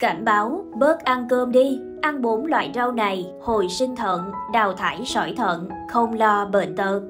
Cảnh báo, bớt ăn cơm đi, ăn bốn loại rau này, hồi sinh thận, đào thải sỏi thận, không lo bệnh tật.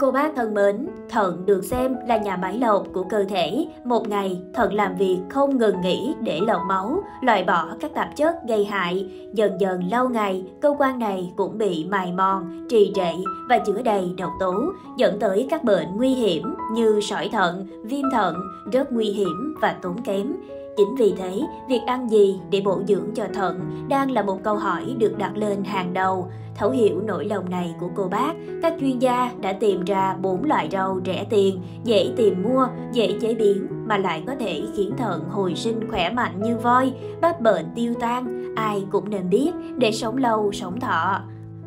Cô bác thân mến, thận được xem là nhà máy lọc của cơ thể. Một ngày, thận làm việc không ngừng nghỉ để lọc máu, loại bỏ các tạp chất gây hại. Dần dần lâu ngày, cơ quan này cũng bị mài mòn, trì trệ và chứa đầy độc tố, dẫn tới các bệnh nguy hiểm như sỏi thận, viêm thận, rất nguy hiểm và tốn kém. Chính vì thế, việc ăn gì để bổ dưỡng cho thận đang là một câu hỏi được đặt lên hàng đầu. Thấu hiểu nỗi lòng này của cô bác, các chuyên gia đã tìm ra bốn loại rau rẻ tiền, dễ tìm mua, dễ chế biến mà lại có thể khiến thận hồi sinh khỏe mạnh như voi, bắp bệnh tiêu tan, ai cũng nên biết để sống lâu sống thọ.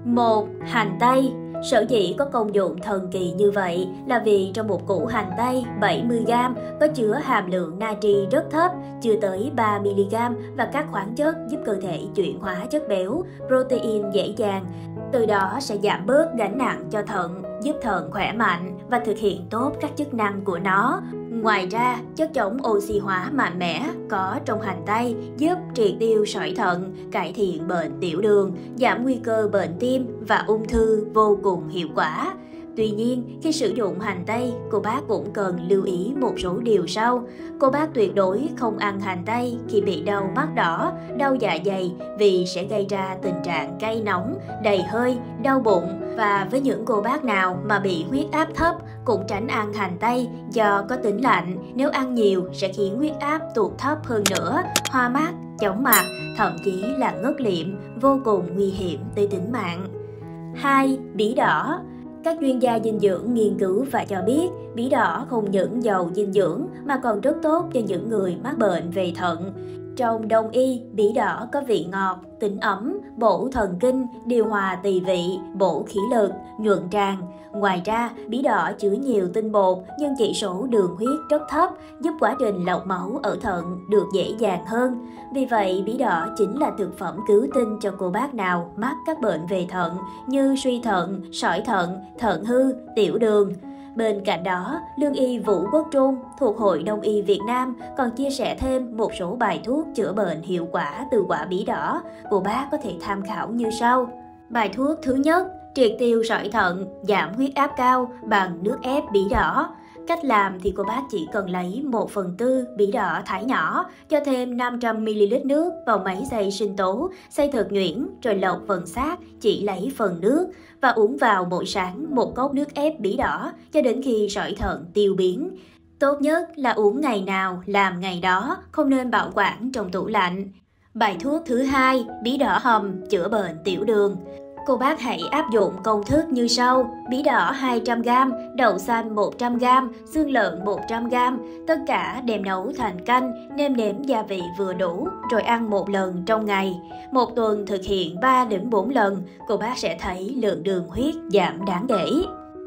một Hành tây Sở dĩ có công dụng thần kỳ như vậy là vì trong một củ hành tây 70g có chứa hàm lượng natri rất thấp, chưa tới 3mg và các khoáng chất giúp cơ thể chuyển hóa chất béo, protein dễ dàng. Từ đó sẽ giảm bớt gánh nặng cho thận, giúp thận khỏe mạnh và thực hiện tốt các chức năng của nó. Ngoài ra, chất chống oxy hóa mạnh mẽ có trong hành tây giúp triệt tiêu sỏi thận, cải thiện bệnh tiểu đường, giảm nguy cơ bệnh tim và ung thư vô cùng hiệu quả. Tuy nhiên, khi sử dụng hành tây, cô bác cũng cần lưu ý một số điều sau. Cô bác tuyệt đối không ăn hành tây khi bị đau mắt đỏ, đau dạ dày vì sẽ gây ra tình trạng cay nóng, đầy hơi, đau bụng. Và với những cô bác nào mà bị huyết áp thấp, cũng tránh ăn hành tây do có tính lạnh. Nếu ăn nhiều sẽ khiến huyết áp tụt thấp hơn nữa, hoa mắt, chóng mặt, thậm chí là ngất liệm, vô cùng nguy hiểm tới tính mạng. 2. Bí đỏ các chuyên gia dinh dưỡng nghiên cứu và cho biết bí đỏ không những giàu dinh dưỡng mà còn rất tốt cho những người mắc bệnh về thận. Trong đông y, bí đỏ có vị ngọt, tính ấm, bổ thần kinh, điều hòa tỳ vị, bổ khí lực, nhuận tràng. Ngoài ra, bí đỏ chứa nhiều tinh bột nhưng chỉ số đường huyết rất thấp, giúp quá trình lọc máu ở thận được dễ dàng hơn. Vì vậy, bí đỏ chính là thực phẩm cứu tinh cho cô bác nào mắc các bệnh về thận như suy thận, sỏi thận, thận hư, tiểu đường. Bên cạnh đó, Lương y Vũ Quốc Trung thuộc Hội Đông y Việt Nam còn chia sẻ thêm một số bài thuốc chữa bệnh hiệu quả từ quả bí đỏ. Cô bác có thể tham khảo như sau. Bài thuốc thứ nhất, triệt tiêu sỏi thận, giảm huyết áp cao bằng nước ép bí đỏ. Cách làm thì cô bác chỉ cần lấy 1 phần tư bí đỏ thái nhỏ, cho thêm 500ml nước vào máy xay sinh tố, xay thật nhuyễn rồi lọc phần xác, chỉ lấy phần nước và uống vào mỗi sáng một cốc nước ép bí đỏ cho đến khi sỏi thận tiêu biến. Tốt nhất là uống ngày nào làm ngày đó, không nên bảo quản trong tủ lạnh. Bài thuốc thứ hai, bí đỏ hầm chữa bệnh tiểu đường. Cô bác hãy áp dụng công thức như sau: bí đỏ 200g, đậu xanh 100g, xương lợn 100g, tất cả đem nấu thành canh, nêm nếm gia vị vừa đủ, rồi ăn một lần trong ngày. Một tuần thực hiện 3 đến 4 lần, cô bác sẽ thấy lượng đường huyết giảm đáng kể.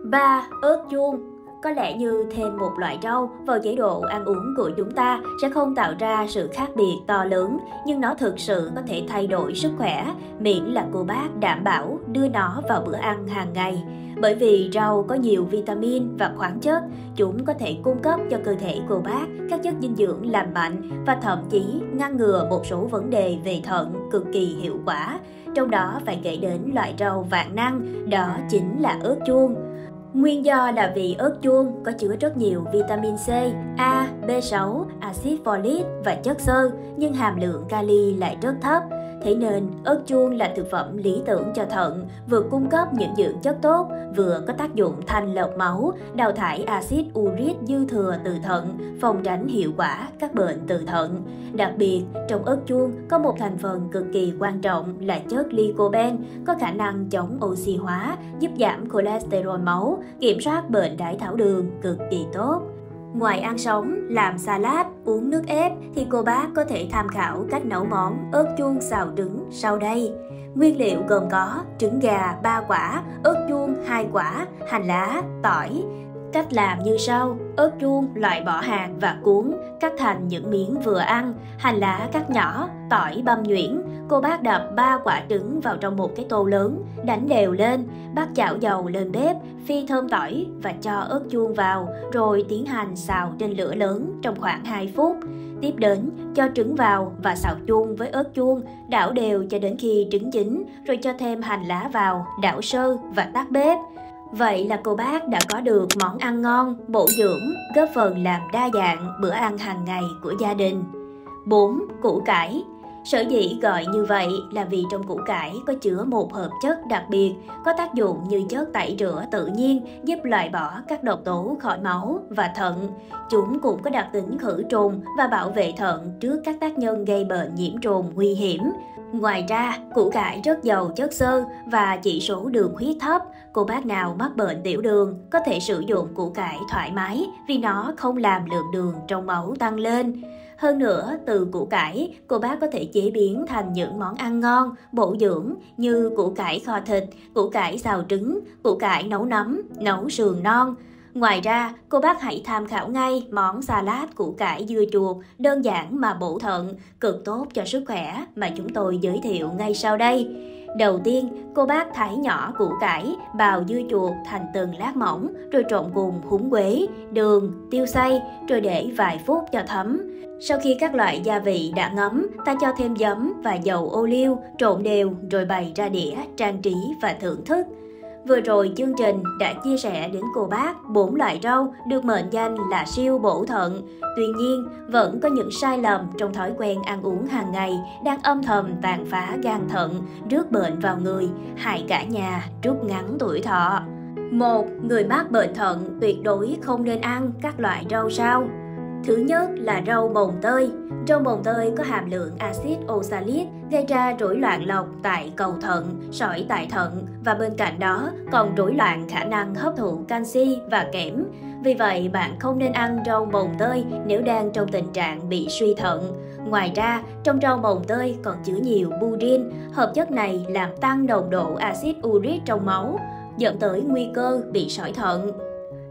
3. Ớt chuông có lẽ như thêm một loại rau vào chế độ ăn uống của chúng ta sẽ không tạo ra sự khác biệt to lớn, nhưng nó thực sự có thể thay đổi sức khỏe, miễn là cô bác đảm bảo đưa nó vào bữa ăn hàng ngày. Bởi vì rau có nhiều vitamin và khoáng chất, chúng có thể cung cấp cho cơ thể cô bác các chất dinh dưỡng lành mạnh và thậm chí ngăn ngừa một số vấn đề về thận cực kỳ hiệu quả. Trong đó phải kể đến loại rau vạn năng, đó chính là ớt chuông. Nguyên do là vì ớt chuông có chứa rất nhiều vitamin C, A, B6, axit folic và chất xơ, nhưng hàm lượng kali lại rất thấp. Thế nên, ớt chuông là thực phẩm lý tưởng cho thận, vừa cung cấp những dưỡng chất tốt, vừa có tác dụng thanh lọc máu, đào thải axit uric dư thừa từ thận, phòng tránh hiệu quả các bệnh từ thận. Đặc biệt, trong ớt chuông có một thành phần cực kỳ quan trọng là chất lycopene, có khả năng chống oxy hóa, giúp giảm cholesterol máu, kiểm soát bệnh đái tháo đường cực kỳ tốt. Ngoài ăn sống, làm salad, uống nước ép thì cô bác có thể tham khảo cách nấu món ớt chuông xào trứng sau đây. Nguyên liệu gồm có trứng gà 3 quả, ớt chuông 2 quả, hành lá, tỏi. Cách làm như sau, ớt chuông loại bỏ hạt và cuốn, cắt thành những miếng vừa ăn, hành lá cắt nhỏ, tỏi băm nhuyễn. Cô bác đập ba quả trứng vào trong một cái tô lớn, đánh đều lên, bắt chảo dầu lên bếp, phi thơm tỏi và cho ớt chuông vào, rồi tiến hành xào trên lửa lớn trong khoảng 2 phút. Tiếp đến, cho trứng vào và xào chuông với ớt chuông, đảo đều cho đến khi trứng chín, rồi cho thêm hành lá vào, đảo sơ và tắt bếp. Vậy là cô bác đã có được món ăn ngon, bổ dưỡng, góp phần làm đa dạng bữa ăn hàng ngày của gia đình. 4. Củ cải Sở dĩ gọi như vậy là vì trong củ cải có chứa một hợp chất đặc biệt có tác dụng như chất tẩy rửa tự nhiên giúp loại bỏ các độc tố khỏi máu và thận. Chúng cũng có đặc tính khử trùng và bảo vệ thận trước các tác nhân gây bệnh nhiễm trùng nguy hiểm. Ngoài ra, củ cải rất giàu chất xơ và chỉ số đường huyết thấp. Cô bác nào mắc bệnh tiểu đường có thể sử dụng củ cải thoải mái vì nó không làm lượng đường trong máu tăng lên. Hơn nữa, từ củ cải, cô bác có thể chế biến thành những món ăn ngon, bổ dưỡng như củ cải kho thịt, củ cải xào trứng, củ cải nấu nấm, nấu sườn non. Ngoài ra, cô bác hãy tham khảo ngay món salad củ cải dưa chuột đơn giản mà bổ thận, cực tốt cho sức khỏe mà chúng tôi giới thiệu ngay sau đây. Đầu tiên, cô bác thái nhỏ củ cải, bào dưa chuột thành từng lát mỏng, rồi trộn cùng húng quế, đường, tiêu xay, rồi để vài phút cho thấm. Sau khi các loại gia vị đã ngấm, ta cho thêm giấm và dầu ô liu, trộn đều rồi bày ra đĩa, trang trí và thưởng thức. Vừa rồi chương trình đã chia sẻ đến cô bác bốn loại rau được mệnh danh là siêu bổ thận. Tuy nhiên, vẫn có những sai lầm trong thói quen ăn uống hàng ngày đang âm thầm tàn phá gan thận, rước bệnh vào người, hại cả nhà, rút ngắn tuổi thọ. Một, người mắc bệnh thận tuyệt đối không nên ăn các loại rau sao. Thứ nhất là rau mồng tơi. Rau mồng tơi có hàm lượng axit oxalic gây ra rối loạn lọc tại cầu thận, sỏi tại thận và bên cạnh đó còn rối loạn khả năng hấp thụ canxi và kẽm. Vì vậy, bạn không nên ăn rau mồng tơi nếu đang trong tình trạng bị suy thận. Ngoài ra, trong rau mồng tơi còn chứa nhiều purin, hợp chất này làm tăng nồng độ axit uric trong máu, dẫn tới nguy cơ bị sỏi thận.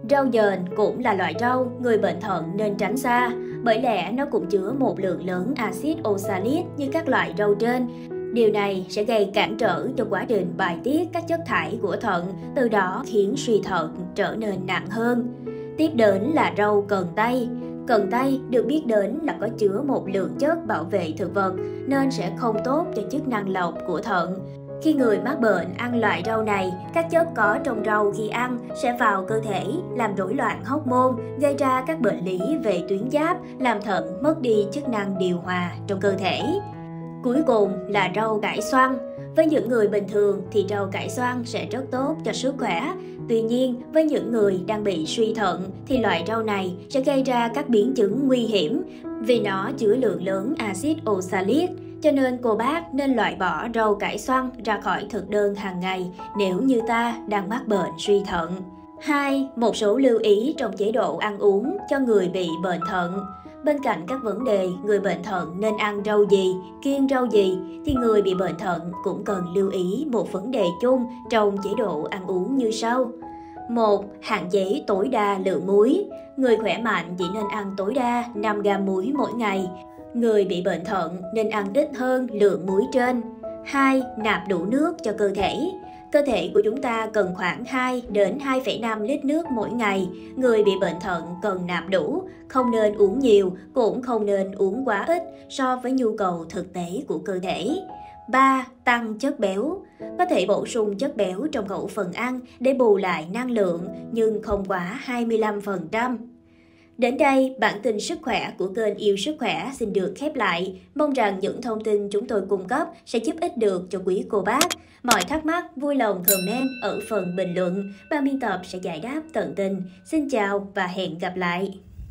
Rau dền cũng là loại rau người bệnh thận nên tránh xa, bởi lẽ nó cũng chứa một lượng lớn axit oxalic như các loại rau trên. Điều này sẽ gây cản trở cho quá trình bài tiết các chất thải của thận, từ đó khiến suy thận trở nên nặng hơn. Tiếp đến là rau cần tây. Cần tây được biết đến là có chứa một lượng chất bảo vệ thực vật nên sẽ không tốt cho chức năng lọc của thận. Khi người mắc bệnh ăn loại rau này, các chất có trong rau khi ăn sẽ vào cơ thể, làm rối loạn hormone, gây ra các bệnh lý về tuyến giáp, làm thận mất đi chức năng điều hòa trong cơ thể. Cuối cùng là rau cải xoăn. Với những người bình thường thì rau cải xoăn sẽ rất tốt cho sức khỏe. Tuy nhiên, với những người đang bị suy thận thì loại rau này sẽ gây ra các biến chứng nguy hiểm vì nó chứa lượng lớn axit oxalic cho nên cô bác nên loại bỏ rau cải xoăn ra khỏi thực đơn hàng ngày nếu như ta đang mắc bệnh suy thận. 2. Một số lưu ý trong chế độ ăn uống cho người bị bệnh thận. Bên cạnh các vấn đề người bệnh thận nên ăn rau gì, kiêng rau gì thì người bị bệnh thận cũng cần lưu ý một vấn đề chung trong chế độ ăn uống như sau. 1. Hạn chế tối đa lượng muối. Người khỏe mạnh chỉ nên ăn tối đa 5 gam muối mỗi ngày, Người bị bệnh thận nên ăn ít hơn lượng muối trên. 2. Nạp đủ nước cho cơ thể. Cơ thể của chúng ta cần khoảng 2 đến 2,5 lít nước mỗi ngày. Người bị bệnh thận cần nạp đủ, không nên uống nhiều, cũng không nên uống quá ít so với nhu cầu thực tế của cơ thể. 3. Tăng chất béo. Có thể bổ sung chất béo trong khẩu phần ăn để bù lại năng lượng nhưng không quá 25%. Đến đây, bản tin sức khỏe của kênh Yêu Sức Khỏe xin được khép lại. Mong rằng những thông tin chúng tôi cung cấp sẽ giúp ích được cho quý cô bác. Mọi thắc mắc vui lòng comment ở phần bình luận. Ban biên tập sẽ giải đáp tận tình. Xin chào và hẹn gặp lại.